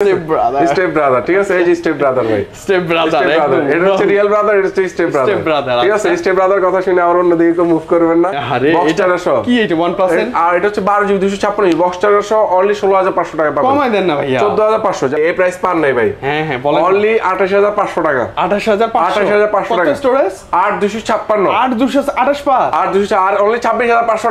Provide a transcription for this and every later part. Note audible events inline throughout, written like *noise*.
Step brother step brother ঠিক আছে? এই যে স্টেপ ব্রাদার ভাই। স্টেপ ব্রাদার এটা হচ্ছে রিয়েল ব্রাদার এটা হচ্ছে স্টেপ ব্রাদার Step brother, ঠিক আছে। স্টেপ ব্রাদার কথা শুনে আর অন্যদিকে কেউ মুভ করবেন না। আরে এটা চারাশো কি এটা 1% আর এটা হচ্ছে বারো জিবি দুশো ছাপ্পান্ন বক্স অনলি ষোলো হাজার পাঁচশো টাকা পাবেন। কমাই দেন না ভাইয়া। চোদ্দ হাজার পাঁচশো এই প্রাইস পান নাই ভাই। হ্যাঁ হ্যাঁ বলেন অনলি আঠাশ হাজার পাঁচশো টাকা। 28500 28,500 টাকা। স্টোরেজ আট দুশো ছাপ্পান্ন। 8228 আর অনলি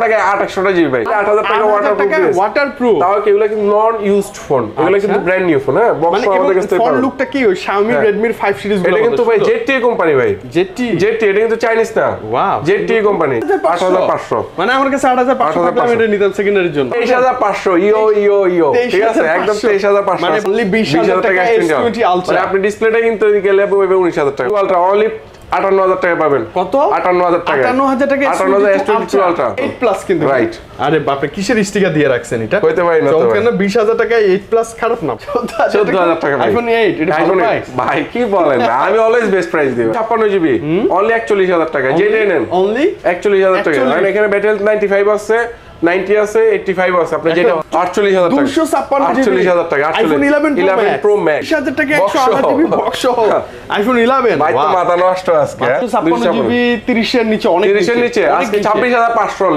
টাকা জিবি ভাই। টাকা ওয়াটারপ্রুফ তাও এগুলো কিন্তু নন ইউজড ফোন এগুলো। কিন্তু ব্র্যান্ড নিউ ফোন হ্যাঁ বক্স আমাদের কাছে ফোন লুকটা কি ওই Xiaomi হ্যাঁ। Redmi 5 সিরিজ এটা কিন্তু ভাই ZTE কোম্পানি ভাই। ZTE ZTE এটা কিন্তু চাইনিজ না। ওয়াও ZTE কোম্পানি আট হাজার পাঁচশো। মানে আমার কাছে 8500 টাকা এটা নিতাম সেকেন্ডারির জন্য। তেইশ হাজার পাঁচশো। ইও ইও ইও ঠিক আছে? একদম 23,500 তেইশ হাজার পাঁচশো। মানে only 20,000 টাকা S20 Ultra। মানে আপনি ডিসপ্লেটা কিন্তু গেলে পড়বে উনিশ হাজার টাকা। আলট্রা অনলি আটান্ন হাজার টাকা পাবেন। কত? আটান্ন হাজার টাকা। 58000 টাকা আটান্ন হাজার এস টোয়েন্টি আলট্রা 8 প্লাস কিন্তু। Right. আরে বাপরে কিসের স্টিকার দিয়ে রাখছেন এটা? হইতে পারি না তো চমৎকার ভাই। না 20000 টাকা 8 প্লাস খারাপ না। চোদ্দ হাজার টাকা আইফোন 8 এটা আইফোন ভাই কি বলেন? আমি অলওয়েজ বেস্ট প্রাইস দিব ছাপ্পান্ন জিবি অনলি একচল্লিশ হাজার টাকা যেটাই নেন। অনলি একচল্লিশ হাজার টাকা। 41 এখানে ব্যাটেল নাইনটি ফাইভ আছে। নাইনটি আছে এইটটি ফাইভ আছে আপনি যেটা আটচল্লিশ হাজার টাকা। 256 টাকা আইফোন 11 প্রো ম্যাক্স 20000 টাকা 128 জিবি বক্স সহ। *laughs* আইফোন 11 ভাই তো মাথা নষ্ট আজকে। হ্যাঁ? 256 জিবি 30 এর নিচে অনেক তিরিশের নিচে। আজকে ছাব্বিশ হাজার পাঁচশো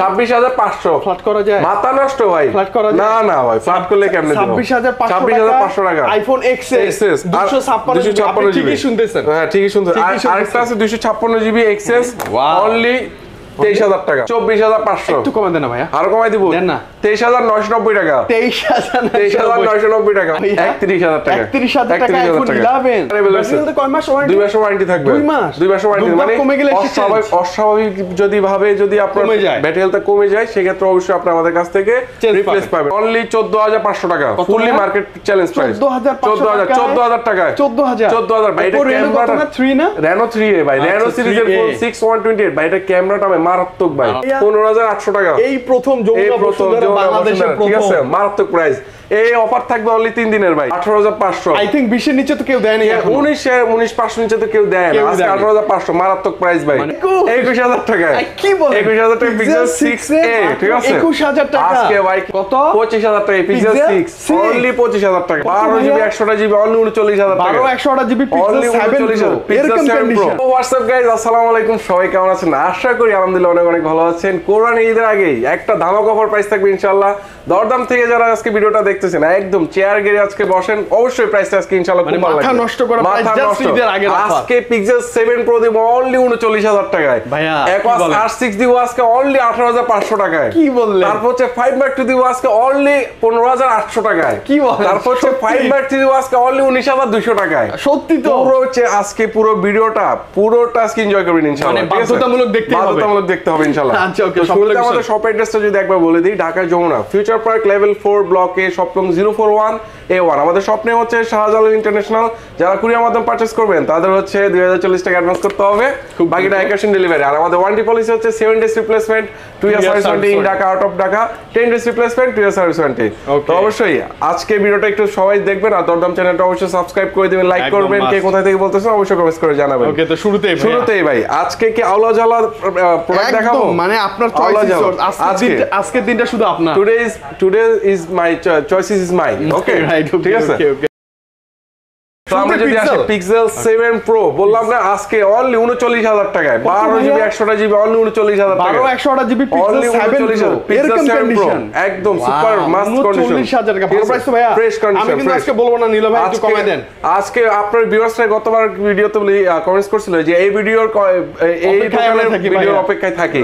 ছাব্বিশ হাজার পাঁচশো। ফ্ল্যাট করা যায়। মাথা নষ্ট ভাই। Flat করা যায়? না না ভাই ফ্ল্যাট করলে কেমনে 26500 ছাব্বিশ হাজার পাঁচশো টাকা আইফোন 256 আপনি ঠিকই শুনতেছেন। হ্যাঁ ঠিকই শুনতে শুনতেছেন। আরেকটা আছে দুইশো ছাপ্পান্ন জিবি এক্সেস অনলি তেইশ হাজার টাকা। চব্বিশ হাজার পাঁচশো। একটু কমে দেন ভাইয়া। আরও কমাই দিব? না। তেইশ হাজার নয়শো নব্বই টাকা। 23000 তেইশ হাজার নয়শো নব্বই টাকা। একত্রিশ হাজার টাকা। 31,000 টাকা 31,000 iPhone 11 Available আছে। ব্যাটারি কয় মাস দুই মাসের ওয়ারেন্টি থাকবে। দুই মাস? দুই মাসের ওয়ারেন্টি মানে কমে গেলে অস্বাভাবিক অস্বাভাবিক যদি ভাবে যদি আপনার। ব্যাটারি হেলথ কমে যায় সেক্ষেত্রে অবশ্যই আপনি আমাদের কাছ থেকে রিপ্লেস পাবেন। অনলি চোদ্দ হাজার পাঁচশো টাকা। ফুললি মার্কেট চ্যালেঞ্জ প্রাইস 14,500 চোদ্দ হাজার টাকায়? চোদ্দ হাজার চোদ্দ হাজার। ভাই এটা ক্যামেরাটা 3 না? রেনো থ্রি ভাই। রেনো সিরিজের সিক্স ওয়ান টোয়েন্টি এইট ভাই এটা ক্যামেরাটা মারাত্মক ভাই। পনেরো হাজার আটশো টাকা। এই প্রথম বাংলাদেশের ঠিক আছে মারাত্মক প্রাইস এই অফার থাকবে অনলি তিন দিনের ভাই আঠারো হাজার পাঁচশো। আই 20 এর নিচে তো কেউ দেয়নি উনিশে উনিশ পাঁচশো নিচে তো কেউ দেয় না। আজকে আঠারো হাজার পাঁচশো মারাত্মক প্রাইস ভাই। মানে একুশ হাজার কি বলেন? একুশ হাজার টাকা পিক্সেল সিক্স এ ঠিক আছে? 21,000 টাকা। আজকে ভাই কত? পঁচিশ হাজার টাকা পিক্সেল সিক্স অনলি পঁচিশ হাজার টাকা। বারো জিবি একশোটা জিবি অনলি উনচল্লিশ হাজার টাকা। 12 100 জিবি পিক্সেল 7 উনচল্লিশ হাজার। Pixel এরকম 7 Pro। কন্ডিশন তো হোয়াটসঅ্যাপ গাইজ আসসালামু আলাইকুম। সবাই কেমন আছেন? আশা করি আলহামদুলিল্লাহ অনেক অনেক ভালো আছেন। কোরআন ঈদের আগেই একটা ধামাক অফার প্রাইস থাকবে ইনশাআল্লাহ। দরদাম থেকে যারা আজকে ভিডিওটা দেখতেছেন একদম চেয়ার গেড়ে আজকে বসেন অবশ্যই প্রাইসটা আজকে ইনশাআল্লাহ মানে খুব ভালো মাথা নষ্ট করা just নষ্ট। ঈদের offer। আজকে পিক্সেল 7 প্রো দিব অনলি 39000 টাকায় ভাইয়া, একোয়াস কি বলেন? R6 দিব আজকে অনলি 18500 টাকায় কি বললেন? তারপর হচ্ছে 5 মার্ক 2 দিব আজকে অনলি 15800 টাকায় কি বলেন? তারপর হচ্ছে সত্যি? 5 মার্ক 3 দিব আজকে অনলি 19200 টাকায় সত্যি তো পুরো হচ্ছে আজকে পুরো ভিডিওটা পুরোটা আজকে এনজয় করবেন ইনশাআল্লাহ মানে? বাধ্যতামূলক দেখতেই হবে। বাধ্যতামূলক দেখতে হবে ইনশাআল্লাহ আচ্ছা, লোকেশন। আমাদের শপ অ্যাড্রেসটা যদি একবার বলে দিই Dhaka Jamuna future park level 4 ব্লকে শপ নং 041 A1 আমাদের শপ নেম হচ্ছে শাহজালাল ইন্টারন্যাশনাল যারা কুরিয়ার মাধ্যমে পারচেজ করবেন তাদের হচ্ছে 2040 টাকা অ্যাডভান্স করতে হবে। বাকিটা ক্যাশ অন ডেলিভারি আর আমাদের ওয়ারেন্টি পলিসি হচ্ছে 7 days replacement 2 year service warranty in Dhaka out of Dhaka 10 days replacement 2 year service warranty তো অবশ্যই আজকে ভিডিওটা একটু সবাই দেখবেন আর দরদাম চ্যানেলটা অবশ্যই সাবস্ক্রাইব করে দেবেন লাইক করবেন কে must. কোথা থেকে বলতেছেন অবশ্যই কমেন্ট করে জানাবেন। ওকে তো শুরুতেই শুরুতেই ভাই আজকে কি আওলা জ্বালা প্রোডাক্ট দেখাবো? মানে আপনার চয়েস আজকে আজকে। আজকের দিনটা শুধু আপনার। Today is today is my choice is my okay right ঠিক আছে তো আমরা যদি আসি? পিক্সেল 7 প্রো বললাম না আজকে অনলি 39000 টাকায়। 12 জিবি ভাইয়া? 100টা জিবি অনলি 39000 টাকা 12 100 জিবি পিক্সেল অনলি 7 39000 এরকম কন্ডিশন একদম সুপার মাস্ট কন্ডিশন 49000 টাকা। ভালো প্রাইস তো ভাইয়া। ফ্রেশ আমি কন্ডিশন কিন্তু আজকে বলব না নীলা ভাই একটু আজকে কমায় দেন। আজকে আপনার ভিউয়ার্সরা গতবার ভিডিওতে কমেন্টস করছিল যে এই ভিডিওর এই দোকানের ভিডিওর অপেক্ষায় থাকি।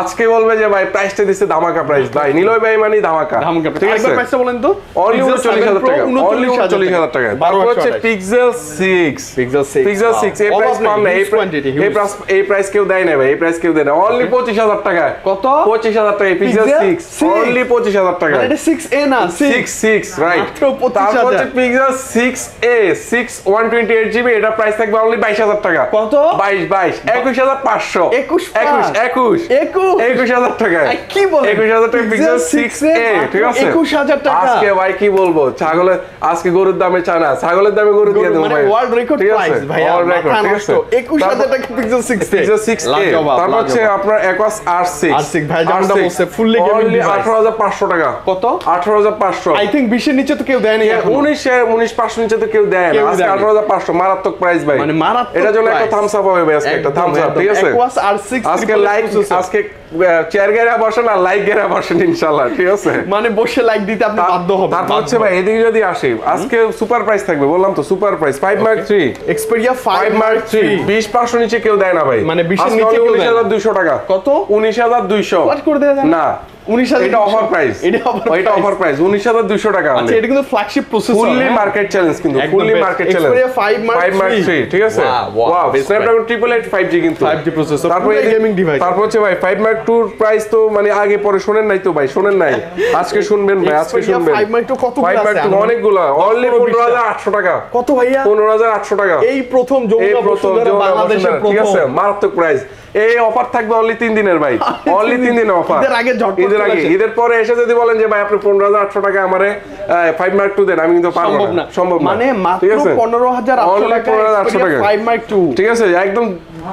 আজকে বলবে যে ভাই প্রাইসটা দিচ্ছে ধামাকা প্রাইস ভাই নিলয় ভাই মানে ধামাকা। ধামকা ঠিক আছে? প্রাইসটা বলেন তো। অনলি Pixel 39000 টাকা। অনলি 39000 টাকা। 12 তারপর হচ্ছে 128 পিক্সেল 6 পিক্সেল 6 পিক্সেল 6 এই প্রাইস পান না এই প্রাইস এই প্রাইস কেউ দেয় না ভাই এই প্রাইস কেউ দেয় না। অনলি 25000 টাকা। কত? 25000 টাকা পিক্সেল Pixel 6 6 অনলি 25000 টাকা। মানে এটা 6a না 6 6 রাইট তারপর হচ্ছে পিক্সেল 6a 6 128 জিবি এটা প্রাইস থাকবে অনলি 22000 টাকা। কত? 22 22 21500 21 21 21 21 21000 টাকা। কি বলেন? 21000 টাকা পিক্সেল 6a ঠিক আছে? 21000 টাকা। আজকে ভাই কি বলব? ছাগলের আজকে গরুর দামে চানা ছাগলের দামে গরুর দিয়ে দেবো মানে ওয়ার্ল্ড রেকর্ড প্রাইস ভাই World record, 21000 টাকা পিক্সেল 6 Pixel 6a তারপর হচ্ছে আপনার Aquos R6 R6 ভাই যেমনটা R6 বলছে, fully gaming Only 18500 টাকা। কত? 18500 আই থিংক 20 এর নিচে তো কেউ দেয়নি এখন। 19 এ 19 পাঁচশো নিচে তো কেউ দেয় না। আজকে দেয়নি। 18500 মারাত্মক প্রাইস ভাই। মানে মারাত্মক এটার জন্য একটা থামস আপ হবে ভাই আজকে একটা থামস আপ ঠিক আছে? Aquos R6 আজকে আজকে চেয়ার গেরা বসেন আর লাইক গেরা বসেন ইনশাল্লাহ ঠিক আছে? মানে বসে লাইক দিতে আপনি বাধ্য হবেন তারপর হচ্ছে ভাই এদিকে যদি আসি আজকে সুপার প্রাইস থাকবে বললাম তো super price 5 mark 3 Xperia 5 5 mark 3 20 পাঁচশো নিচে কেউ দেয় না ভাই। মানে 20 এর নিচে only কেউ দেয় না। 19200 টাকা। কত? 19200 What করে দেয় না? না 19200 এটা অফার প্রাইস এটা এটা অফার প্রাইস 19200 টাকা আচ্ছা এটা কিন্তু flagship processor fully market challenge কিন্তু fully market challenge 5 Mark 5 Mark 3 3 ঠিক আছে? Wow, wow, wow Snapdragon 5G কিন্তু। 5G processor, তারপর পুরো এদিকে- তারপর হচ্ছে ভাই 5 Mark 2 প্রাইস তো মানে আগে পরে শুনেন নাই তো ভাই শুনেন নাই। আজকে শুনবেন ভাই আজকে শুনবেন। 5 Mark 2 কতগুলো 5 Mark আছে? 2 অনেকগুলো। অনলি পনেরো, বিশটা। 15800 টাকা। কত ভাইয়া? 15800 টাকা। এই প্রথম যমুনা প্রথম বসুন্ধরা বাংলাদেশের বসুন্ধরা, ঠিক আছে? মারাত্মক প্রাইস এই অফার থাকবে অনলি তিন দিনের ভাই। *laughs* অনলি তিন দিনের অফার ঈদের আগে ঈদের আগে। ঈদের পরে এসে যদি বলেন যে ভাই আপনি পনেরো হাজার আটশো টাকা আমারে ফাইভ মার্ক টু দেন আমি কিন্তু পারব সম্ভব মানে মাত্র ঠিক আছে? 15800 পনেরো টাকা 15,800 টাকা। 5 Mark 2 ঠিক আছে? একদম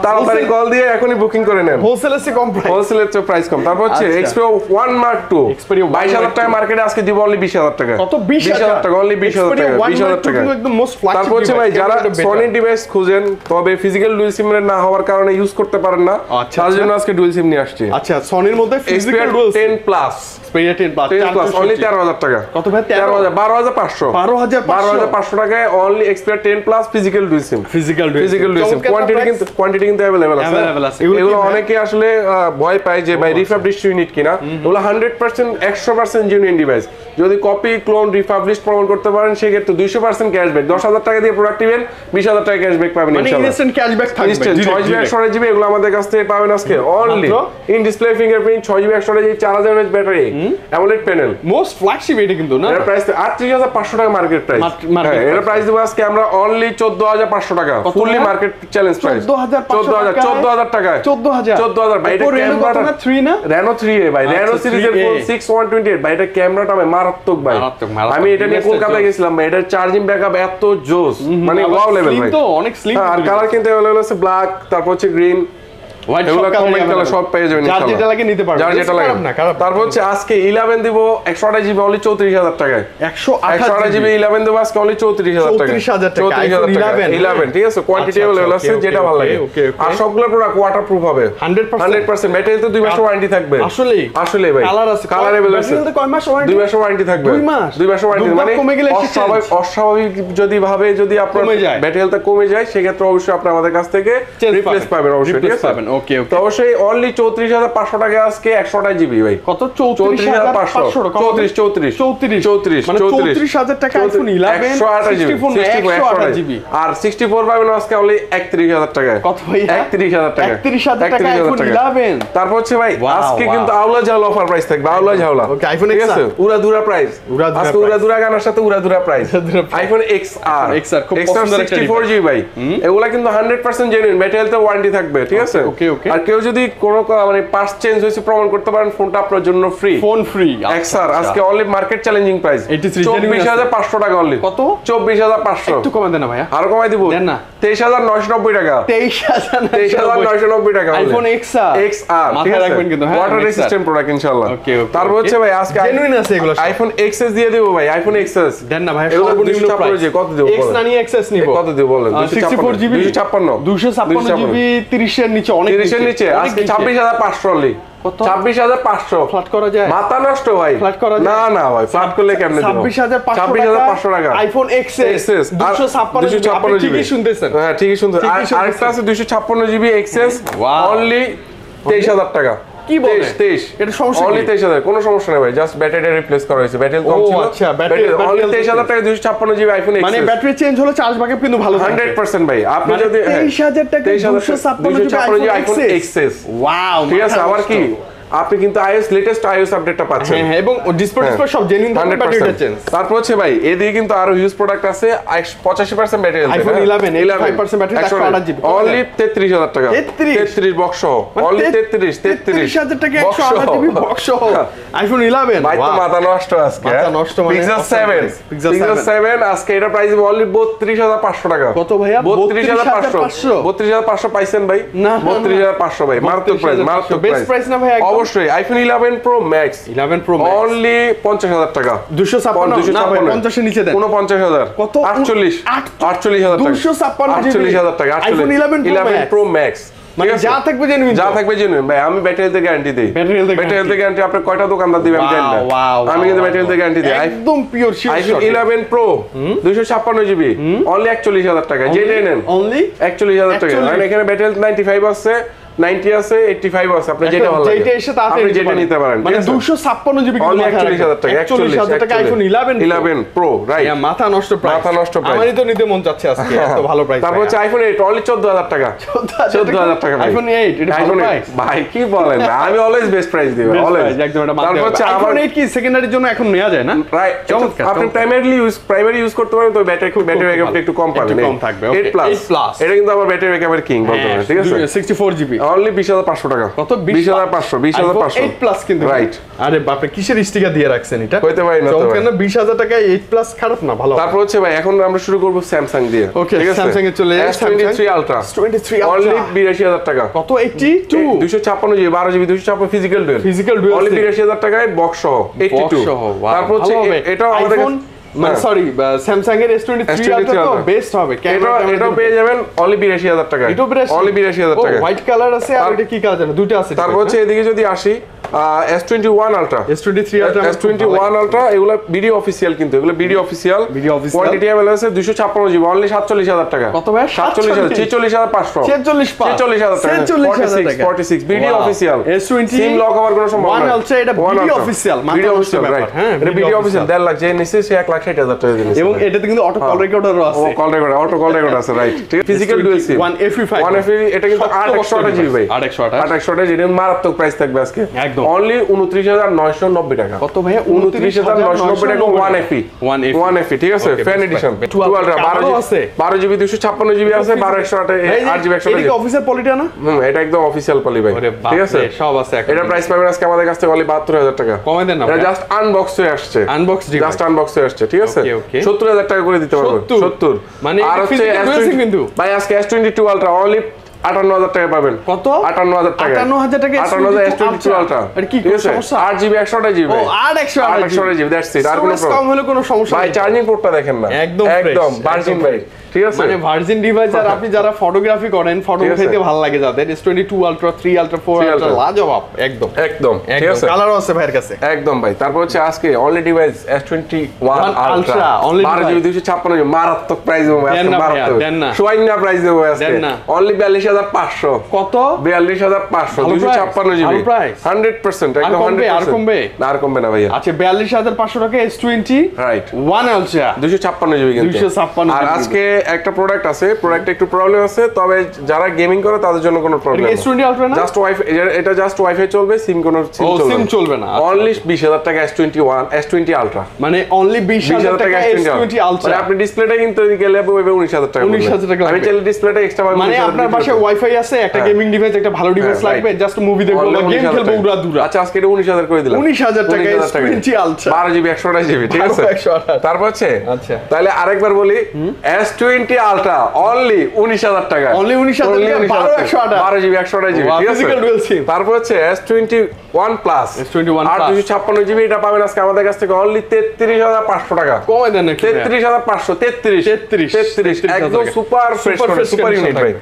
তাড়াতাড়ি কল দিয়ে এখনই বুকিং করে নেন। হোলসেলের চেয়ে কম প্রাইস হোলসেলের চেয়ে প্রাইস কম। তারপর হচ্ছে আচ্ছা। Xperia one mark two Xperia 1 বাইশ হাজার Mark টাকা মার্কেটে আজকে দিব অনলি বিশ হাজার টাকা। কত? 20000 টাকা অনলি বিশ হাজার Xperia টাকা 1 বিশ হাজার Mark 2 টাকা একদম মোস্ট ফ্ল্যাগশিপ তারপর হচ্ছে ভাই যারা সনি ডিভাইস খুঁজেন তবে ফিজিক্যাল ডুয়েল সিম না হওয়ার কারণে ইউজ করতে পারেন না। আচ্ছা, তার আচ্ছা। জন্য আজকে ডুয়েল সিম নিয়ে আসছি। আচ্ছা সনির মধ্যে physical rules 10 plus Xperia 10 plus 10 plus only 13000 টাকা। কত ভাই? 13000 12500 12500 12500 টাকায় অনলি এক্সপিরিয়ার 10 plus physical dual SIM physical dual SIM quantity কিন্তু কোয়ান্টিটি কিন্তু अवेलेबल আছে Available আছে। এগুলো এগুলো কি ভাই? অনেকে আসলে আহ, ভয় পায় যে ভাই রিফাবলিশ ইউনিট কিনা এগুলো 100% 100% জেনুইন ডিভাইস যদি কপি ক্লোন রিফাবলিশ প্রমাণ করতে পারেন সেক্ষেত্রে 200% ক্যাশব্যাক 10000 টাকা দিয়ে প্রোডাক্ট নেবেন 20000 টাকা ক্যাশব্যাক পাবেন মানে ইনশাআল্লাহ ইনস্ট্যান্ট ক্যাশব্যাক থাকবে ইনস্ট্যান্ট direct, ছয় জিবি direct। একশো জিবি এগুলো আমাদের কাছ থেকে পাবেন আজকে অনলি মাত্র? ইন ডিসপ্লে ফিঙ্গারপ্রিন্ট ছয় জিবি একশো জিবি চার হাজার MH battery AMOLED panel most flagship এটা কিন্তু না এর প্রাইস আটত্রিশ হাজার পাঁচশো টাকা মার্কেট প্রাইস Mar- market হ্যাঁ এর price। প্রাইস দেবো আজকে আমরা অনলি চোদ্দ হাজার পাঁচশো টাকা কত ফুললি টাকা? মার্কেট চ্যালেঞ্জ প্রাইস 14,500 চোদ্দ হাজার টাকায়? চোদ্দ হাজার। টাকায় 14000 ভাই এটা Oppo Reno কত? ক্যামেরাটা 3 না? রেনো থ্রি এ ভাই রেনো আচ্ছা, সিরিজের phone six one twenty eight ভাই এটা ক্যামেরাটা ভাই। মারাত্মক ভাই। আমি এটা নিয়ে কলকাতায় গেছিলাম ভাই এটার চার্জিং ব্যাকআপ এত জোস। মানে ওয়াও লেভেল ভাই। তো, অনেক slim হ্যাঁ, আর কালার কিন্তু ব্ল্যাক তারপর হচ্ছে গ্রিন হোয়াইট এগুলো কমেন্ট কালার সব পেয়ে যাবেন যার ইনশাআল্লাহ। যেটা লাগে নিতে পারবেন যার যেটা লাগে খারাপ না খারাপ তারপর হচ্ছে আজকে 11 দিব 128 জিবি অনলি 34000 টাকায় 128 128 জিবি 11 দিব আজকে অনলি 34000 টাকা 34,000 টাকা, 34,000 iPhone টাকা 11 11 ঠিক আছে কোয়ান্টিটি আচ্ছা, अवेलेबल আচ্ছা, আছে okay, যেটা okay, ভালো লাগে okay, okay. আর সবগুলো প্রোডাক্ট ওয়াটারপ্রুফ হবে 100% 100% ব্যাটারি তো 2 মাসের ওয়ারেন্টি থাকবে আসলেই আসলে ভাই কালার আছে কালার अवेलेबल আছে ব্যাটারিতে কয় মাস ওয়ারেন্টি 2 মাসের ওয়ারেন্টি থাকবে দুই মাস? 2 মাসের ওয়ারেন্টি দুধ মানে কমে গেলে exchange? অস্বাভাবিক অস্বাভাবিক যদি ভাবে যদি আপনার কমে যায়। ব্যাটারি হেলথ কমে যায় সেক্ষেত্রে অবশ্যই আপনি আমাদের কাছ থেকে Change রিপ্লেস পাবেন। পাবেন অবশ্যই ঠিক Replace আছে Okay. তো অবশ্যই অনলি 34500 টাকা আজকে 128 জিবি ভাই। কত? 34500 34500 34 34 34 34 মানে 34000 টাকা আইফোন 11 128 জিবি 64 128 জিবি। আর 64 পাবেন আজকে অনলি 31000 টাকায়। কত ভাইয়া? 31000 টাকা 31,000 টাকা 31,000 iPhone টাকা। 11 তারপর হচ্ছে ভাই আজকে কিন্তু আউলা ঝাউলা অফার প্রাইস থাকবে আউলা ঝাউলা। ঠিক আছে? উড়া দুরা প্রাইস আজকে উড়া দুরা গানার সাথে উড়া দুরা প্রাইস উড়াধুরা price। আইফোন এক্সআর XR, খুব পছন্দের একটা 64 জিবি ভাই। এগুলা কিন্তু 100% জেনুইন ব্যাটারিতে ওয়ারেন্টি থাকবে ঠিক আছে? Okay, okay. আর কেউ যদি কোনো মানে পার্টস চেঞ্জ হয়েছে প্রমাণ করতে পারেন ফোনটা আপনার জন্য ফ্রি ফোন ফ্রি এক্সআর আজকে অনলি মার্কেট চ্যালেঞ্জিং প্রাইস 83 চব্বিশ হাজার পাঁচশো টাকা অনলি কত? চব্বিশ হাজার পাঁচশো। একটু কমে দেন না ভাইয়া। আরও কমাই দিব? দেন না। টাকা। 23000 তেইশ হাজার নয়শো নব্বই টাকা আইফোন মাথায় রাখবেন কিন্তু হ্যাঁ ওয়াটার রেসিস্ট্যান্ট প্রোডাক্ট ইনশাআল্লাহ okay, তারপর হচ্ছে ভাই আজকে Genuine আছে এগুলো। আইফোন এক্সএস দিয়ে দেবো ভাই আইফোন এক্সএস দেন না ভাই এগুলো সর্বনিম্ন 256 প্রাইস যে, কত দেবো এক্স? না নিয়ে এক্সএস নিব। কত দিব বলেন? 64 জিবি 256 256 জিবি 30 এর নিচে অনেক 30 নিচে আজকে 26500 অনলি। কত? 26500 ফ্ল্যাট করা যায়। মাথা নষ্ট ভাই। Flat করা যায়? না না ভাই ফ্ল্যাট করলে কেমনে দেব? 26500 টাকা আইফোন এক্সএস ছাপ্পান্ন 256 আপনি ঠিকই শুনতেছেন। হ্যাঁ ঠিকই শুনতেছেন। আরেকটা আছে 256 জিবি এক্সএস অনলি তেইশ হাজার টাকা। কি বলে? 23 এটা সমস্যা অনলি 23000 কোনো সমস্যা নেই ভাই জাস্ট ব্যাটারিটা রিপ্লেস করা হয়েছে। ব্যাটারি কম ছিল। আচ্ছা, ব্যাটারি অনলি 23000 টাকা 256 জিবি আইফোন মানে ব্যাটারি চেঞ্জ হলো চার্জ ব্যাকআপ কিন্তু ভালো থাকবে। 100% ভাই। আপনি মানে যদি হ্যাঁ, 23000 টাকা 256 জিবি আইফোন এক্সএস ওয়াও ঠিক আছে আবার কি? আপনি কিন্তু আইএস লেটেস্ট আইএস আপডেটটা পাচ্ছেন। হ্যাঁ হ্যাঁ এবং ডিসপ্লে ডিসপ্লে সব জেনুইন থাকবে 100% ব্যাটারিটা চেঞ্জ তারপর হচ্ছে ভাই এদিকে কিন্তু আরও হিউজ প্রোডাক্ট আছে পঁচাশি percent battery iPhone 11, 85% battery, 128 only তেত্রিশ হাজার টাকা। 33? তেত্রিশ বক্স অনলি তেত্রিশ তেত্রিশ। হাজার টাকা একশো আঠাশ জিবি বক্স আইফোন ইলেভেন ভাই তো মাথা নষ্ট আজকে মাথা নষ্ট মানে পিক্সেল 7 পিক্সেল 7 7 আজকে এটা প্রাইস অনলি 32500 টাকা। কত ভাইয়া? 32500 32500 পাইছেন ভাই। না, না, না। 32500 ভাই মারাত্মক প্রাইস 32,500 মারাত্মক Best price না ভাই? অবশ্যই iPhone 11 pro max 11 Pro Max। Only 50000 টাকা। 256 না ভাই 50 এর নিচে দেন। 49000 কত? 48 আট- 48000 টাকা। 256 48000 টাকা iPhone 11 Pro 11 Max। Pro max মানে যা থাকবে জেনুইন যা থাকবে জেনুইন ভাই আমি ব্যাটারি হেলথে গ্যারান্টি দেই। Battery health এর ব্যাটারি হেলথে গ্যারান্টি আপনি কয়টা দোকানদার দিবেন আমি জানি না? আমি কিন্তু ব্যাটারি হেলথে গ্যারান্টি দিই। একদম pure sure iPhone eleven pro দুইশো ছাপ্পান্ন জিবি। অনলি একচল্লিশ হাজার টাকা। অনলি হাজার টাকা। 41 এখানে ব্যাটারি নাইনটি ফাইভ আছে। নাইনটি আছে এইটটি ফাইভ আছে আপনি যেটা ভালো লাগে। যেটা এসে তাড়াতাড়ি আপনি যেটা নিতে পারেন মানে 256 জিবি একচল্লিশ হাজার টাকা একচল্লিশ হাজার টাকা আইফোন 11 ইলেভেন প্রো রাইট মাথা নষ্ট প্রাইস মাথা নষ্ট price। আমারই তো নিতে মন চাচ্ছে আজকে এত ভালো প্রাইস তারপর হচ্ছে আইফোন এইট অনলি চোদ্দ হাজার টাকা। চোদ্দ হাজার টাকা? আইফোন 8 এটা ভালো প্রাইস ভাই কি বলেন? *laughs* আমি অলওয়েজ বেস্ট প্রাইস দিব অলওয়েজ একদম এটা তারপর হচ্ছে আইফোন 8 কি সেকেন্ডারির জন্য এখন নেওয়া যায় না? রাইট চমৎকার, আপনি চমৎকার। প্রাইমারিলি ইউজ প্রাইমারি ইউজ করতে পারেন তো ব্যাটারি খুব ব্যাটারি ব্যাকআপটা একটু কম পাবেন। কম থাকবে, okay, 8 প্লাস এটা কিন্তু আমার ব্যাটারি ব্যাকআপের কিং বলতে পারেন ঠিক আছে? 64 জিবি অনলি 20500 টাকা। কত? 20500 20500 8 প্লাস কিন্তু রাইট আরে বাপরে কিসের স্টিকার দিয়ে রাখছেন এটা? হইতে পারে না তো চমৎকার ভাই। না 20000 টাকা 8 প্লাস খারাপ না ভালো। তারপর হচ্ছে ভাই এখন আমরা শুরু করব স্যামসাং দিয়ে। আছে? Samsung এ চলে যাই, S23 আলট্রা 23 অনলি 82000 টাকা। কত? 82 256 GB 12 GB 256 physical dual Physical dual only 82000 টাকায় বক্স সহ 82 সহ, তারপর হচ্ছে এটাও আমাদের মানে। সরি স্যামসাং এর S23 S23 আলট্রা তো বেস্ট হবে ক্যামেরা এটাও পেয়ে যাবেন অনলি 82000 টাকা এটাও বেস্ট অনলি 82000 টাকা হোয়াইট কালার আছে আর এটা কি কালার জানো? দুটো আছে তারপর হচ্ছে এদিকে যদি আসি S twenty one ultra S23 Ultra S twenty ultra এগুলো বিডি অফিসিয়াল কিন্তু। এগুলো অফিসিয়াল। কোয়ান্টিটি অ্যাভেলেবল আছে দুশো ছাপ্পান্ন জিবি অনলি সাতচল্লিশ হাজার টাকা। কত ভাই? সাতচল্লিশ হাজার ছেচল্লিশ হাজার পাঁচশো। 46 পাঁচ। ছেচল্লিশ হাজার টাকা। 46,000 টাকা। Forty six BD official S20 SIM lock হওয়ার কোনো সম্ভাবনা। Ultra, এটা ব্যাপার, right। হ্যাঁ, এটা বিডি। অফিসিয়াল লাখ যে নিচ্ছে সে এক লাখ ষাট হাজার টাকা দিয়ে এবং এটাতে কিন্তু অটো কল রেকর্ডারও ও আছে। Call record auto call record আছে রাইট ঠিক physical dual SIM One FE5 one FE এটা কিন্তু শক্ত আট একশো আঠাশ জিবি ভাই। যেটা মারাত্মক প্রাইস থাকবে আজকে। একদম। অনলি হাজার নয়শো নব্বই টাকা। কত নয়শো নব্বই টাকা ওয়ান এফি 1FE ওয়ান এফি ঠিক আছে? Fan addition plan. টুয়েলভ বারো কালারও জিবি আছে? বারো জিবি আছে বারো একশো আট আট জিবি একশো এটা কি অফিসের পলিটা না? হুম এটা একদম অফিসিয়াল পলি ভাই। ঠিক আছে? সব আছে। এটা প্রাইস পাবেন আজকে আমাদের কাছ থেকে অনলি বাহাত্তর হাজার টাকা। কমাই দেন না এটা জাস্ট আনবক্স হয়ে আসছে। Device। জাস্ট আনবক্স হয়ে আসছে ঠিক আছে? Okay, okay। সত্তর হাজার টাকা করে দিতে পারব 70 সত্তর। মানে আর হচ্ছে physical S20 dual SIM কিন্তু। ভাই আজকে S twenty two ultra only আটান্ন হাজার টাকা পাবেন। কত? আটান্ন হাজার টাকা 58,000 টাকা আটান্ন হাজার এস টোয়েন্টি টু। আলট্রা কি, সমস্যা? আট জিবি একশো আঠাশ জিবি আর একশো আট একশো আঠাশ জিবি দ্যাটস ইট আর কোনো কম হলে কোনো সমস্যা ভাই চার্জিং পোর্টটা দেখেন না। একদম একদম ভার্জিন ভাই ঠিক আছে? মানে ভার্জিন ডিভাইস আর আপনি যারা ফটোগ্রাফি করেন ফটো। উঠাইতে ভালো লাগে যাদের। S22 ultra 3 ultra 4 Ultra। লাজবাব একদম। একদম ঠিক আছে। কালারও আছে ভাইয়ের কাছে। একদম ভাই। তারপর হচ্ছে আজকে only device S twenty one One ultra Ultra, only বারো জিবি device। দুইশো ছাপ্পান্ন জিবি মারাত্মক প্রাইস দেবো আজকে মারাত্মক। দেন না। সোয়াইনা প্রাইস দেবো আজকে। অনলি বিয়াল্লিশ হাজার পাঁচশো। কত? বিয়াল্লিশ হাজার পাঁচশো ভালো দুইশো price, ছাপ্পান্ন জিবি। ভালো price। হান্ড্রেড পার্সেন্ট একদম কমবে, হান্ড্রেড আর কমবে? না আর কমবে না ভাইয়া। আচ্ছা 42500 টাকা S20 রাইট 1 আলট্রা দুইশো ছাপ্পান্ন জিবি কিন্তু। 256 আর আজকে একটা প্রোডাক্ট আছে প্রোডাক্টে একটু প্রবলেম আছে তবে যারা গেমিং করে তাদের জন্য কোনো প্রবলেম কি S20 Ultra না? জাস্ট ওয়াইফাই এটা জাস্ট ওয়াইফাই চলবে সিম কোনো সিম চলবে না। চলবে না। অনলি বিশ হাজার টাকা S twenty one S twenty ultra মানে অনলি 20000 টাকা S20 আলট্রা আপনি ডিসপ্লেটা কিনতে গেলে উনিশ হাজার টাকা 19,000 টাকা আমি চাইলে ডিসপ্লেটা এক্সট্রা মানে আপনার বাসায় ওয়াইফাই আছে একটা গেমিং ডিভাইস একটা ভালো ডিভাইস হ্যাঁ, লাগবে জাস্ট মুভি দেখব বা গেম খেলব উড়া দুরা। আচ্ছা আজকে এটা উনিশ হাজার করে দিলাম। 19,000 টাকা S20 Ultra। বারো জিবি একশো আঠাশ জিবি ঠিক আছে? 128 তারপর হচ্ছে আচ্ছা। তাহলে আরেকবার বলি এস টোয়েন্টি আলট্রা অনলি উনিশ হাজার টাকা। Only 19,000 Only টাকা, 19,000 বারো একশো আঠাশ। বারো জিবি একশো আঠাশ জিবি। তারপর হচ্ছে S twenty one plus S21 আর দুশো ছাপ্পান্ন জিবি এটা পাবেন আজকে আমাদের কাছ থেকে অনলি তেত্রিশ হাজার পাঁচশো টাকা। কমাই দেন তেত্রিশ হাজার পাঁচশো তেত্রিশ। 33, তেত্রিশ একদম সুপার ফ্রেশ সুপার ইউনিট ভাই।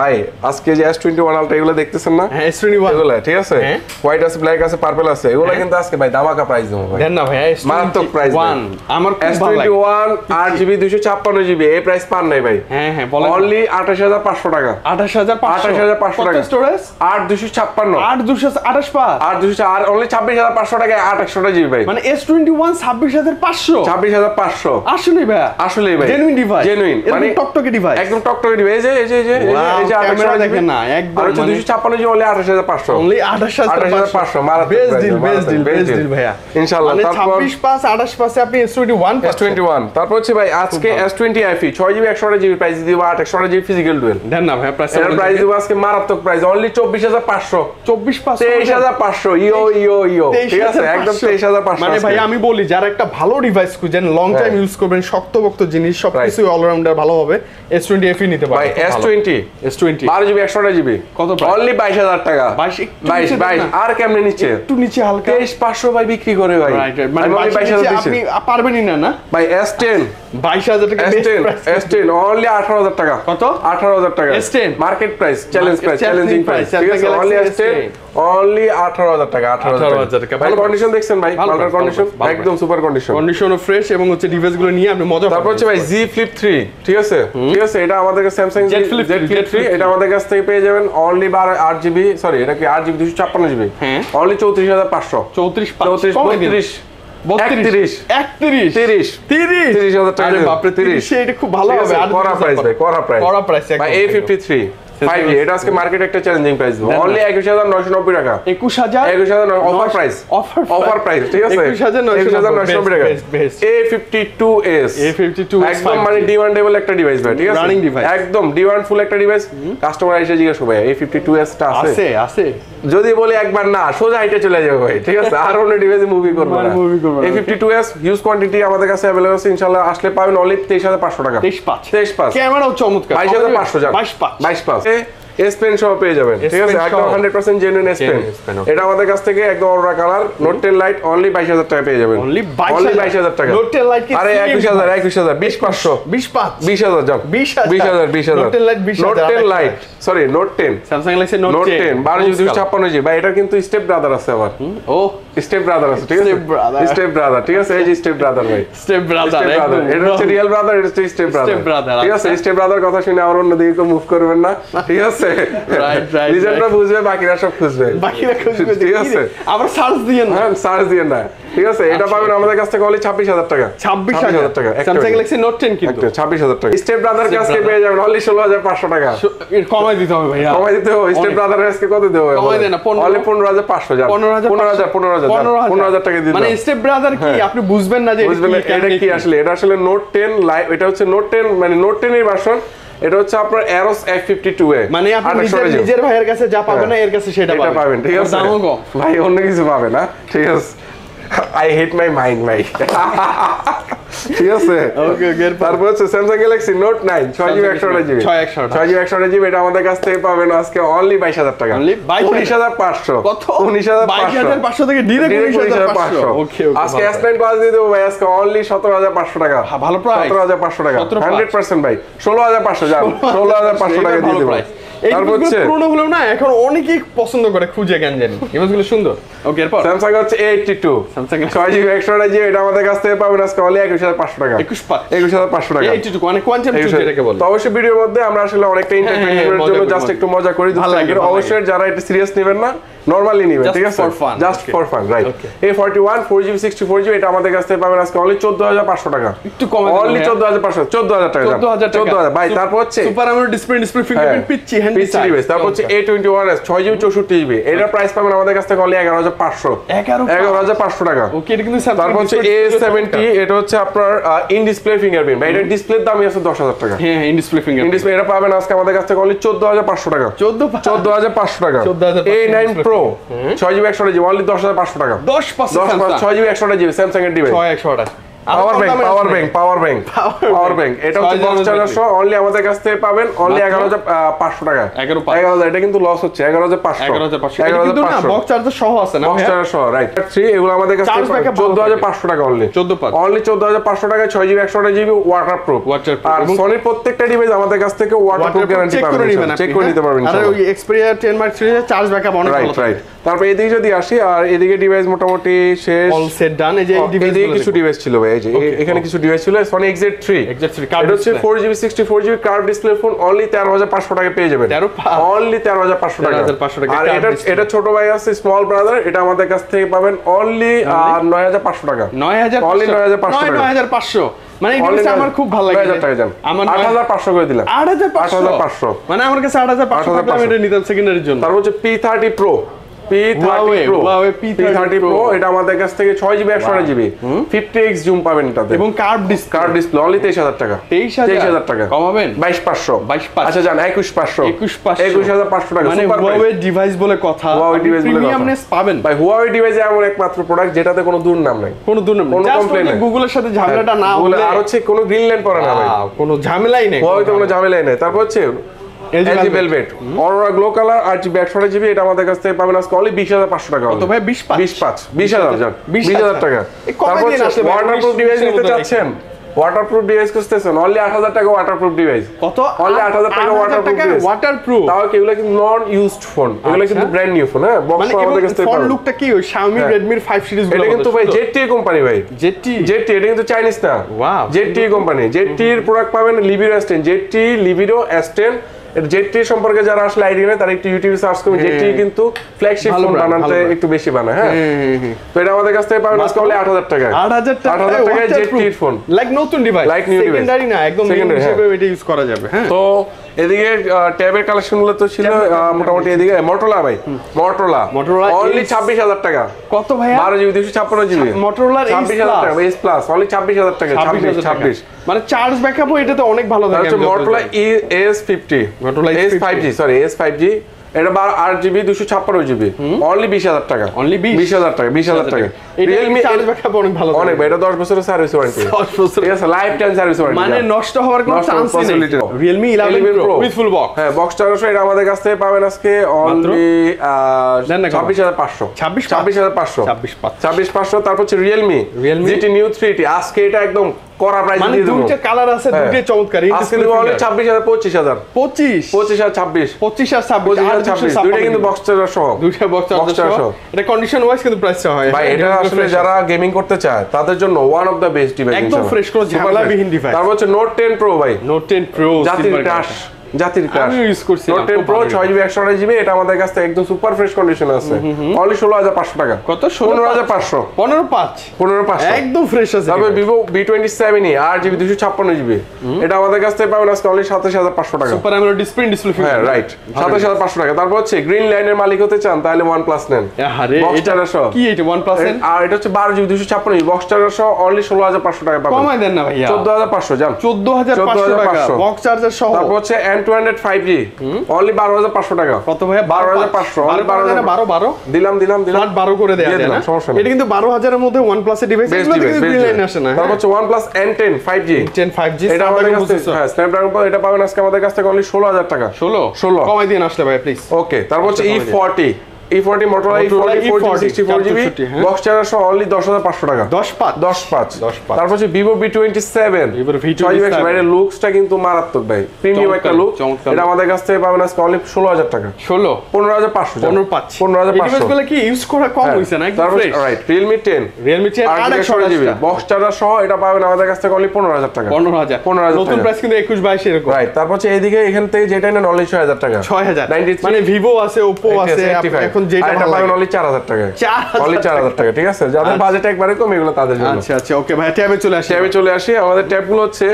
ভাই আজকে যে এস টোয়েন্টি ওয়ান আলটা এগুলো দেখতেছেন না? হ্যাঁ S21 এগুলো ঠিক আছে? হ্যাঁ। হোয়াইট আছে ব্ল্যাক আছে পার্পল আছে। এগুলো কিন্তু আজকে ভাই দামাকা প্রাইস দেবো ভাই। দেন না ভাই মারাত্মক প্রাইস ওয়ান আমার এস টোয়েন্টি ওয়ান আট জিবি দুশো ছাপ্পান্ন জিবি এই প্রাইস পান নাই ভাই। হ্যাঁ হ্যাঁ বলেন। অনলি আঠাশ হাজার পাঁচশো টাকা। আঠাশ হাজার পাঁচশো। 28,500 টাকা। স্টোরেজ আট দুশো ছাপ্পান্ন। আট দুশো আঠাশ পাঁচ। আর অনলি ছাব্বিশ হাজার পাঁচশো টাকা আট একশোটা জিবি ভাই। মানে এস টোয়েন্টি ওয়ান ছাব্বিশ হাজার পাঁচশো। ছাব্বিশ হাজার পাঁচশো। আসলে ভাই আসলে ভাই। জেনুইন ডিভাইস জেনুইন মানে টকটকে ডিভাইস একদম টকটকে ডিভাইস এই যে এই যে এই যে এই যে ক্যামেরা দেখেন না, একদম আর হচ্ছে মানে- দুশো ছাপ্পান্ন জিবি অনলি আঠাশ হাজার পাঁচশো। অনলি আঠাশ হাজার 28,500 মারাত্মক best deal best deal best deal ভাইয়া। ইনশাআল্লাহ, মানে তারপর- ছাব্বিশ পাঁচ আঠাশ পাঁচে আপনি S twenty one S twenty one তারপর হচ্ছে ভাই আজকে এস টোয়েন্টি আইফি ছয় জিবি একশো জিবি প্রাইস দিব আট একশো জিবি ফিজিক্যাল ডুয়েল দেন না ভাইয়া প্রাইস প্রাইস দিব আজকে মারাত্মক প্রাইস অনলি চব্বিশ হাজার পাঁচশো। চব্বিশ তেইশ হাজার পাঁচশো ইও ইও ইও ঠিক আছে? একদম তেইশ হাজার পাঁচশো মানে ভাই আমি বলি যারা একটা ভালো ডিভাইস খুঁজেন লং টাইম। ইউজ করবেন শক্তপোক্ত জিনিস সবকিছু অলরাউন্ডার ভালো হবে এস টোয়েন্টি এফ নিতে ভাই এস টোয়েন্টি এস টোয়েন্টি বারো জিবি একশোটা জিবি। কত অনলি বাইশ হাজার টাকা। 22 বাইশ বাইশ। আর কেমনে নিচ্ছে একটু নিচে হালকা। তেইশ পাঁচশো ভাই বিক্রি করে ভাই। মানে বাইশ 22,000 দিচ্ছি। আপনি পারবেনই না না? ভাই এস টেন বাইশ হাজার টাকা S ten S S10 only 18000 টাকা। কত? 18000 টাকা। S10 market price challenge price challenging price ঠিক আছে? অনলি S10 অনলি 18000 টাকা 18000 টাকা। ভাই কন্ডিশন দেখছেন ভাই? মালটার কন্ডিশন একদম সুপার কন্ডিশন কন্ডিশনও ফ্রেশ এবং হচ্ছে ডিভাইসগুলো নিয়ে আপনি মজা তারপর হচ্ছে ভাই Z Flip 3 ঠিক আছে? ঠিক আছে এটা আমাদের কাছে Samsung Z Flip 3 এটা আমাদের কাছ থেকে পেয়ে যাবেন অনলি 8GB সরি এটা কি 8GB 256GB অনলি 34500 34 34 32 খুব ভালো হবে। করা প্রাইস ভাই করা প্রাইস করা price A fifty three five এটা আজকে মার্কেটে একটা চ্যালেঞ্জিং প্রাইস না। অনলি একুশ হাজার নয়শো নব্বই টাকা। একুশ হাজার একুশ হাজার offer price offer offer price ঠিক আছে? একুশ হাজার নয়শো নব্বই। টাকা। A fifty two S A fifty two একদম মানে ডিমান্ডেবল একটা ডিভাইস ভাই ঠিক আছে. একদম ডিমান্ড ফুল একটা ডিভাইস কাস্টমার এসে জিজ্ঞেস করবে এই ফিফটি টু এস টা আছে? আছে আছে। যদি বলে একবার না সোজা হাইটে চলে যাবে ভাই ঠিক আছে? আর অন্য ডিভাইসে মুভি করব মুভি না। movie করব। এই fifty two S huge quantity আমাদের কাছে অ্যাভেলেবল আছে ইনশাল্লাহ আসলে পাবেন অনলি তেইশ হাজার পাঁচশো টাকা। তেইশ পাঁচ। তেইশ পাঁচ। ক্যামেরাও চমৎকার। বাইশ হাজার পাঁচশো বাইশ পাঁচ। বাইশ পাঁচ। এস পেন সহ পেয়ে যাবেন ঠিক আছে? একদম সহ। Hundred percent genuine S pen. এটা আমাদের কাছ থেকে একদম aurora colour note ten lite only বাইশ হাজার টাকা পেয়ে যাবেন। 22,000 অনলি বাইশ হাজার টাকা। নোট 10 লাইট কি আরে slim একুশ হাজার একুশ হাজার বিশ পাঁচশো। বিশ পাঁচ। বিশ হাজার যান 20,000 বিশ হাজার বিশ হাজার। Note 10 Lite 20,000 note ten lite sorry note ten Samsung Galaxy note note ten বারো জিবি দুশো ছাপ্পান্ন জিবি। ভাই এটা কিন্তু স্টেপ ব্রাদার আছে আবার। ও স্টেপ ব্রাদার আছে ঠিক আছে? স্টেপ ব্রাদার ঠিক আছে? এই যে স্টেপ ব্রাদার ভাই। স্টেপ ব্রাদার এটা হচ্ছে রিয়েল ব্রাদার এটা হচ্ছে স্টেপ ব্রাদার ঠিক আছে? আচ্ছা। স্টেপ ব্রাদার কথা শুনে আমার অন্যদিকে মুভ করবেন না ঠিক আছে? লিজেন্ডরা বুঝবে বাকিরা সব খুঁজবে। বাকিরা খুঁজবে ঠিক আছে? আবার সার্চ দিয়ে না। হ্যাঁ সার্চ দিয়ে না। ঠিক আছে এটা পাবেন আমাদের কাছ থেকে অনলি ছাব্বিশ হাজার টাকা। ছাব্বিশ হাজার। টাকা স্যামসাং গ্যালাক্সি নোট কিন্তু। ছাব্বিশ হাজার টাকা। স্টেপ ব্রাদার কাছে brother। পেয়ে যাবেন অনলি ষোলো হাজার পাঁচশো টাকা। এর কমাই দিতে হবে ভাইয়া। কমাই দিতে হবে। স্টেপ অনেক। ব্রাদার আজকে কত দেবো কমাই দেন টাকা দিয়ে মানে স্টেপ ব্রাদার কি? হ্যাঁ। আপনি বুঝবেন না যে এটা কি, আসলে? এটা আসলে নোট লাইভ এটা হচ্ছে নোট টেন মানে নোট টেন এর ভার্সন এটা হচ্ছে আপনার এরোস এফ ফিফটি টু এ মানে আপনি নিজের নিজের ভাইয়ের কাছে যা পাবেন না এর কাছে সেটা পাবেন। ঠিক আছে। দামও কম। ভাই অন্য কিছু পাবে না ঠিক আছে। আই হেট মাই মাইন্ড ভাই ঠিক আছে? ওকে ওকে তারপর হচ্ছে স্যামসাং গ্যালাক্সি নোট নাইন ছয় জিবি একশো জিবি ছয় একশো আঠাশ। ছয় জিবি একশো জিবি এটা আমাদের কাছ থেকে পাবেন আজকে অনলি বাইশ হাজার টাকা। Only 22,000 উনিশ হাজার পাঁচশো। কত? উনিশ হাজার বাইশ পাঁচশো। হাজার পাঁচশো থেকে ডিরেক্ট Direct উনিশ হাজার পাঁচশো। ওকে ওকে আজকে এস নাইন পাঁচ দিয়ে দেবো ভাই আজকে অনলি সতেরো হাজার পাঁচশো টাকা। হ্যাঁ, ভালো হাজার পাঁচশো টাকা। 17,500 হান্ড্রেড পার্সেন্ট ভাই। ষোলো হাজার পাঁচশো যান। ষোলো হাজার পাঁচশো টাকা দিয়ে দেবো। পুরোনো হলেও না এখন অনেকেই পছন্দ করে খুঁজে কেন জানি। ইমেজগুলো সুন্দর। ওকে এরপর? স্যামসাং হচ্ছে এইটটি টু Samsung ছয় জিবি একশো জিবি এটা আমাদের কাছ থেকে পাবেন আজকে অনলি একুশ হাজার পাঁচশো টাকা। একুশ একুশ হাজার পাঁচশো টাকা। এইটটি টু মানে কোয়ান্টাম টু 21,000 যেটাকে বলে। তো অবশ্যই ভিডিওর মধ্যে আমরা আসলে অনেকটা এন্টারটেইনমেন্টের জন্য জাস্ট একটু মজা করি। অবশ্যই যারা এটা সিরিয়াস নেবেন না নরমালি নেবেন ঠিক আছে? Just for fun right GB sixty four GB এটা আমাদের কাছ থেকে পাবেন আজকে অনলি চোদ্দ হাজার পাঁচশো টাকা। একটু কমে অনলি ভাইয়া। চোদ্দ হাজার পাঁচশো চোদ্দ হাজার টাকা। চোদ্দ হাজার টাকা। চোদ্দ হাজার ভাই তারপর হচ্ছে super AMOLED display display fingerprint পিচ্ছি হ্যান্ডি পিচ্ছি তারপর হচ্ছে এ টোয়েন্টি ওয়ান এস ছয় জিবি চৌষট্টি জিবি এটার প্রাইস পাবেন আমাদের কাছ থেকে অনলি এগারো হাজার পাঁচশো। এগারো এগারো হাজার পাঁচশো টাকা। ওকে এটা কিন্তু তারপর হচ্ছে display এ display সেভেন্টি এটা হচ্ছে আপনার ইন ডিসপ্লে ফিঙ্গারপ্রিন্ট ভাই এটার ডিসপ্লের দামই আছে দশ হাজার টাকা। হ্যাঁ in display in fingerprint display এটা পাবেন আজকে আমাদের কাছ থেকে অনলি চোদ্দ হাজার পাঁচশো টাকা। 14 চোদ্দ হাজার পাঁচশো টাকা। 14,500 এ নাইন প্রো ছয় জিবি একশো জিবি অনলি দশ হাজার পাঁচশো টাকা। দশ পাঁচ ছয় জিবি একশো জিবি স্যামসাং এর device. 6 128 power bank power bank power bank power bank এটা হচ্ছে বক্স হাজার অনলি আমাদের কাছ থেকে পাবেন অনলি মাত্র? এগারো হাজার পাঁচশো টাকা। 11,500 এগারো হাজার এটা কিন্তু লস হচ্ছে এগারো হাজার পাঁচশো। 11500 এগারো এটা হাজার কিন্তু না পাঁচশো। বক্স চার্জার সহ আছে না বক্স? চার্জার সহ রাইট থ্রি এগুলো আমাদের কাছ Charge থেকে backup ভালো চোদ্দ হাজার পাঁচশো টাকা অনলি 14,500 অনলি চোদ্দ হাজার পাঁচশো টাকা ছয় জিবি একশো জিবি ওয়াটার প্রুফ আর সনির প্রত্যেকটা ডিভাইস আমাদের কাছ থেকে ওয়াটার প্রুফ গ্যারান্টি চেক করে পাবেন নেবেন চেক করে নিতে পারবেন আর ওই এক্সপেরিয়া 10 মার্ক 3 চার্জ ব্যাকআপ অনেক ভালো রাইট রাইট তারপর এদিকে যদি আসি আর এদিকে ডিভাইস মোটামুটি শেষ। অল সেট ডান এই যে এদিকে কিছু ডিভাইস ছিল ভাই এই যে এখানে কিছু ডিভাইস ছিল Sony exact three XZ3 curved এটা হচ্ছে display। Four GB sixty four GB curve display phone only তেরো হাজার পাঁচশো টাকা পেয়ে যাবেন। 13,500 অনলি তেরো হাজার পাঁচশো টাকা। 13,500 টাকা আর এটা এটা ছোট ভাই আছে স্মল ব্রাদার এটা আমাদের কাছ থেকে পাবেন অনলি নয় হাজার পাঁচশো টাকা। নয় হাজার Only 9,500 টাকা। নয় হাজার পাঁচশো। মানে এই জিনিসটা আমার খুব ভালো লাগে। 9,000 আমার আট হাজার পাঁচশো করে দিলাম। আট হাজার পাঁচশো? 8,500 মানে আমার কাছে আট হাজার পাঁচশো থাকলে আমি এটা নিতাম সেকেন্ডারির জন্য। তারপর হচ্ছে P thirty pro P thirty Huawei, Huawei P30 Pro। এটা আমাদের কাছ থেকে ছয় জিবি একশো জিবি ফিফটি এক্স জুম পাবেন এটাতে। এবং curve display curved display only তেইশ হাজার টাকা। 23,000 টাকা। কমাবেন? বাইশ পাঁচশো। 22,500 আচ্ছা যান একুশ পাঁচশো। 21,500 একুশ হাজার পাঁচশো টাকা মানে সুপার ডিভাইস বলে কথা Huawei device বলে প্রিমিয়ামনেস পাবেন। ভাই হুয়াওয়ে ডিভাইস এমন একমাত্র প্রোডাক্ট যেটাতে কোনো দূর নাম নাই। কোনো দূর নেই। কোনো। গুগলের সাথে ঝামেলাটা না হলে আর হচ্ছে কোনো না ভাই। কোনো ঝামেলাই নেই কোনো ঝামেলাই নেই। তারপর হচ্ছে LG velvet aurora glow colour আর জিবি এটা আমাদের কাছ থেকে পাবেন আজকে ভাই? টাকা। তারপর ওয়াটারপ্রুফ ডিভাইস নিতে চাচ্ছেন? ওয়াটারপ্রুফ ডিভাইস 8000 টাকা ওয়াটারপ্রুফ ডিভাইস কত? 8000 টাকা ওয়াটারপ্রুফ ডিভাইস ওয়াটারপ্রুফ তাও কি? নন ইউজড ফোন কিন্তু ব্র্যান্ড নিউ ফোন হ্যাঁ? বক্স আমাদের ফোন লুকটা কি? ওই Xiaomi হ্যাঁ। Redmi 5 সিরিজগুলো এটা কিন্তু ভাই ZTE কোম্পানি ভাই। ZTE ZTE এটা কিন্তু চাইনিজ না। ওয়াও ZTE কোম্পানি ZTE এর প্রোডাক্ট পাবেন Libero S10 ZTE Libero S10 ZTE সম্পর্কে যারা আসলে আইডিয়া নেই তারা একটু ইউটিউবে সার্চ করবে। হ্যাঁ, জেটটি কিন্তু ফ্ল্যাগশিপ ফোন বানাতে একটু বেশি বানায় হ্যাঁ? তো এটা আমাদের কাছ থেকে পাবেন আজকে হলে 8000 টাকা 8000 টাকা 8000 ফোন লাইক নতুন device like new device secondary না একদম সেকেন্ডারি হ্যাঁ। হিসেবে এটা ইউজ করা যাবে হ্যাঁ? তো এদিকে ট্যাবের কালেকশনগুলো তো ছিল মোটামুটি এদিকে। মটোলা ভাই মটোলা মটোলা অনলি ছাব্বিশ হাজার টাকা। কত ভাই বারো জিবি দুশো ছাপ্পান্ন জিবি। মটোলা ছাব্বিশ হাজার টাকা এস প্লাস অনলি ছাব্বিশ হাজার টাকা ছাব্বিশ 26,000 ছাব্বিশ মানে চার্জ ব্যাকআপও এটাতে অনেক ভালো থাকে Motorola. S fifty Motorola S S50 five G sorry S five G এটা বার আট জিবি দুশো ছাপ্পান্ন জিবি অনলি বিশ হাজার টাকা। 20? বিশ? হাজার টাকা বিশ হাজার টাকা। রিয়েলমি অনেক ভালো অনেক এটা দশ বছরের সার্ভিস ওয়ারেন্টি ঠিক আছে লাইফ টাইম সার্ভিস ওয়ারেন্টি মানে নষ্ট হওয়ার কোনো চান্স নেই। possibility নেই। Realme 11 11 Pro Pro। With full box হ্যাঁ বক্স চারশো এটা আমাদের কাছ থেকে পাবেন আজকে অনলি? ছাব্বিশ হাজার পাঁচশো। 26,500 ছাব্বিশ হাজার পাঁচশো। 26,500 ছাব্বিশ পাঁচশো তারপর হচ্ছে Realme Realme? GT new three আজকে এটা একদম করা প্রাইস মানে দিয়ে দেবো। কালার আছে হ্যাঁ। চমৎকার আজকে দেবো অনলি ছাব্বিশ হাজার পঁচিশ হাজার। 25 পঁচিশ হাজার ছাব্বিশ। 25 আর 26 পঁচিশ আর হাজার ছাব্বিশ। 256 দুইটা কিন্তু বক্স চার্জার সহ। বক্স চার্জার সহ। এটা কন্ডিশন ওয়াইজ কিন্তু প্রাইস হয়। ভাই এটা আসলে যারা গেমিং করতে চায় তাদের জন্য one of the best device একদম fresh, কোনো ঝামেলাবিহীন। তারপর হচ্ছে নোট টেন প্রো ভাই। নোট 10 প্রো জাতির ক্রাশ জাতির ক্রাশ আমিও use করছিলাম, নোট টেন খুব প্রো ভালো জিবি একশো আঠাশ জিবি এটা আমাদের কাছ একদম সুপার ফ্রেশ কন্ডিশন আছে। অনলি ষোলো হাজার পাঁচশো টাকা। কত? পনেরো হাজার পাঁচশো। 15 5 পনেরো পাঁচশো। একদম ফ্রেশ আছে তারপরে device। Vivo V twenty GB দুশো ছাপ্পান্ন জিবি এটা আমাদের কাছ পাবেন আজকে অনলি সাতাশ হাজার পাঁচশো টাকা। সুপার অ্যামোলেড ডিসপ্লে ডিসপ্লে হ্যাঁ রাইট সাতাশ হাজার পাঁচশো টাকা। তারপর হচ্ছে গ্রিন লাইনের মালিক হতে চান তাহলে প্লাস নেন। আরে এটা কি এটা 1% আর এটা হচ্ছে জিবি বক্স চার্জার সহ অনলি টাকা পাবেন। কমাই দেন না ভাইয়া। চোদ্দ হাজার পাঁচশো যান 14500 টাকা। বক্স চার্জার সহ। তারপর হচ্ছে two hundred five G only বারো হাজার পাঁচশো টাকা। কত ভাইয়া 12,500 12 12,500 12 12 দিলাম দিলাম দিলাম। ফ্ল্যাট 12 করে দেয়া যায় না? সমস্যা এটা কিন্তু বারো হাজারের মধ্যে ওয়ানের ডিভাইস এগুলো কিন্তু গ্রিন লাইন আসে না তারপর হচ্ছে one plus N ten five G 10 5G এটা আমাদের কাছ হ্যাঁ স্ন্যাপড্রাগন এটা পাবেন আজকে আমাদের কাছ থেকে অনলি ষোলো হাজার টাকা। 16 16 কমাই দিন আসলে ভাই প্লিজ ওকে তারপর হচ্ছে E forty E forty Motorola E Motorola forty four GB E40, sixty four GB 464, হ্যাঁ। বক্স চার্জার সহ অনলি দশ হাজার পাঁচশো টাকা। 10 5 দশ পাঁচ। 10 তারপর হচ্ছে টোয়েন্টি সেভেন Vivo V27 বাইরের লুকসটা কিন্তু মারাত্মক ভাই। প্রিমিয়াম একটা লুক এটা আমাদের কাছ থেকে পাবেন আজকে অনলি ষোলো হাজার টাকা। 16 পনেরো হাজার পাঁচশো 15 5 পনেরো হাজার এই পাঁচশো। ডিভাইসগুলো কি? ইউজ করা কম হইছে না? একদম ফ্রেশ রাইট Realme 10 আর আর একশো জিবি বক্স চার্জার সহ এটা পাবেন আমাদের কাছ থেকে অনলি পনেরো হাজার টাকা। 15000 15,000 নতুন। প্রাইস কিন্তু 21 22 এরকম। রাইট তারপর হচ্ছে এইদিকে এখান থেকে যেটা ছয় হাজার টাকা। 6000 93 মানে ভিভো আছে ওপো আছে এখন যেটা এটা পাবেন অনলি চার হাজার টাকা 4,000 অনলি চার হাজার টাকা ঠিক আছে? যাদের বাজেট একবারে কম এগুলো তাদের জন্য। আচ্ছা আচ্ছা ওকে ভাই ট্যাবে চলে আসি। ট্যাবে চলে আসি। আমাদের ট্যাবগুলো হচ্ছে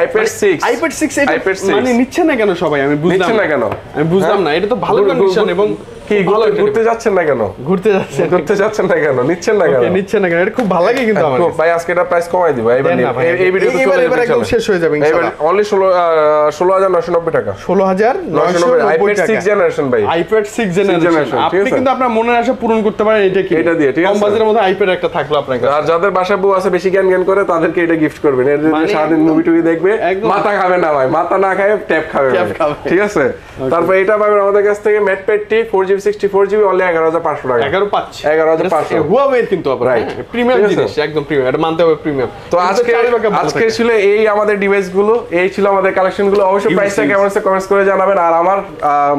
আইপ্যাড 6 আইপ্যাড 6 এটা iPad 6 মানে নিচ্ছে না কেন সবাই? আমি বুঝলাম না কেন? আমি বুঝলাম না এটা তো ভালো কন্ডিশন এবং কি ঘুরতে- যাচ্ছেন না কেন? ঘুরতে যাচ্ছে ঘুরতে যাচ্ছেন না কেন? নিচ্ছেন না কেন? ওকে নিচ্ছে না কেন? এটা খুব ভালো লাগে কিন্তু আমার ভাই আজকে এটা প্রাইস কমাই দিব। এবার এই- এবার- চলে এবার একদম শেষ হয়ে যাবে ইনশাআল্লাহ। অনলি ষোলো ষোলো হাজার নশো নব্বই টাকা। ষোলো হাজার নশো নয়শো নব্বই নব্বই আইপ্যাড টাকা। সিক্স জেনারেশন ভাই। আইপ্যাড সিক্স জেনারেশন আপনি কিন্তু আপনার মনের আশা পূরণ করতে পারেন এটা কি এটা দিয়ে, ঠিক কম আছে? বাজারের মধ্যে আইপ্যাড একটা থাকল আপনার কাছে। আর যাদের বাসায় বউ আছে বেশি জ্ঞান জ্ঞান করে তাদেরকে এটা গিফট করবেন। এর জন্য মানে সারাদিন মুভি টুভি দেখবে। মাথা খাবে না ভাই। মাথা না খায় ট্যাপ খাবে। ঠিক আছে? তারপর এটা পাবেন আমাদের কাছ থেকে mate pad T four GB GB sixty four GB only এগারো হাজার পাঁচশো টাকা। এগারো পাচ্ছি 11,500 হুয়াওয়ে কিন্তু আবার Right. প্রিমিয়াম জিনিস একদম প্রিমিয়াম এটা মানতে হবে প্রিমিয়াম তো আজকে আজকে ছিল এই আমাদের ডিভাইস এই ছিল আমাদের কালেকশন অবশ্যই প্রাইসটা কেমন আছে কমেন্টস করে জানাবেন। আর আমার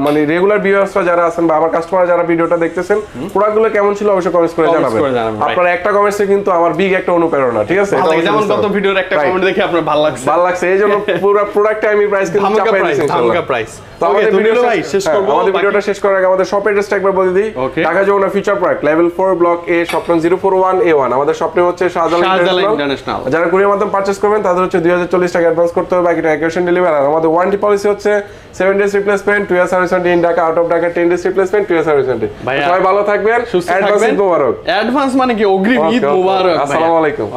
মানে রেগুলার ভিউয়ার্সরা যারা আছেন বা আমার কাস্টমার যারা ভিডিওটা দেখতেছেন প্রোডাক্টগুলো কেমন ছিল অবশ্যই কমেন্টস করে জানাবেন. আপনার একটা কমেন্টসে কিন্তু আমার বিগ একটা অনুপ্রেরণা ঠিক আছে? যেমন গত ভিডিওর একটা কমেন্ট দেখে আপনার ভালো লাগছে। ভালো লাগছে। এই জন্য পুরো প্রোডাক্টে আমি প্রাইস কিন্তু চাপাই প্রাইস প্রাইস তো আমাদের ভিডিও ভাই শেষ আমাদের ভিডিওটা শেষ করার আগে আমাদের শপের অ্যাড্রেসটা একবার বলে দিই। Dhaka Jamuna future park level four block A স্বপ্ন zero four one A one হচ্ছে শাহজালাল শাহজালাল ইন্টারন্যাশনাল যারা কুরিয়ার মাধ্যমে পারচেস করবেন তাদের হচ্ছে দুই হাজার চল্লিশ টাকা অ্যাডভান্স করতে হবে। বাকিটা ডেলিভারি আর আমাদের ওয়ারেন্টি পলিসি হচ্ছে seven days replacement two year service in Dhaka out of Dhaka ten days replacement two year service ভাইয়া, সবাই ভালো থাকবেন। সুস্থ থাকবেন। অ্যাডভান্স মানে কি? অগ্রিম ঈদ মোবারক আসসালামু আলাইকুম।